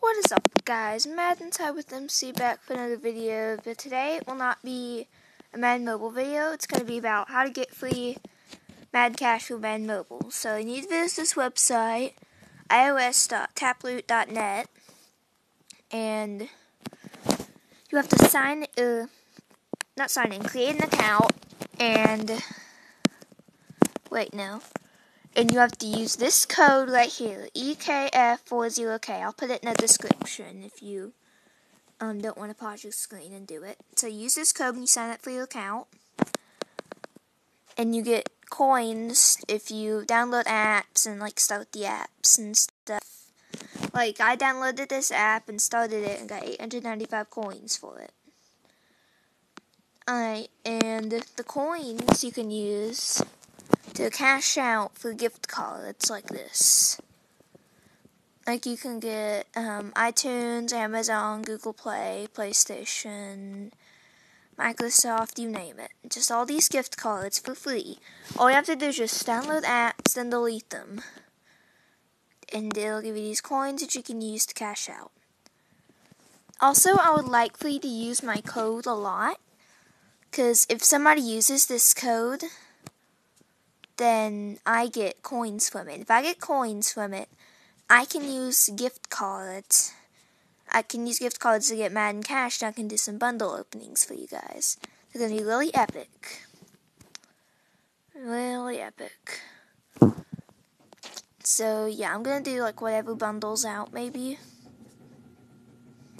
What is up guys, Madden Time with MC back for another video, but today it will not be a Madden Mobile video, it's going to be about how to get free Madden Cash for Madden Mobile. So you need to visit this website, ios.taproot.net, and you have to sign, uh, not sign in, create an account, and, wait no, and you have to use this code right here, EKF40K. I'll put it in the description if you um, don't want to pause your screen and do it. So use this code when you sign up for your account. And you get coins if you download apps and like start the apps and stuff. Like I downloaded this app and started it and got 895 coins for it. Alright, and the coins you can use to cash out for gift cards like this. Like you can get um, iTunes, Amazon, Google Play, PlayStation, Microsoft, you name it. Just all these gift cards for free. All you have to do is just download apps and delete them. And it'll give you these coins that you can use to cash out. Also, I would like for you to use my code a lot. Because if somebody uses this code, then I get coins from it. If I get coins from it, I can use gift cards. I can use gift cards to get Madden Cash, and I can do some bundle openings for you guys. They're to be really epic. Really epic. So, yeah, I'm to do, like, whatever bundles out, maybe.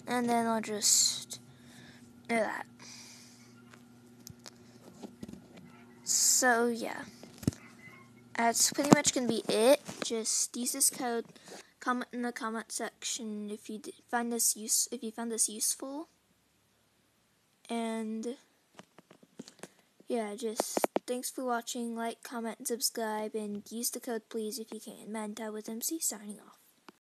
And then I'll just do that. So, yeah that's pretty much gonna be it. Just use this code. Comment in the comment section if you find this use if you found this useful. And yeah, just thanks for watching. Like, comment, and subscribe, and use the code please if you can. Manta with MC signing off.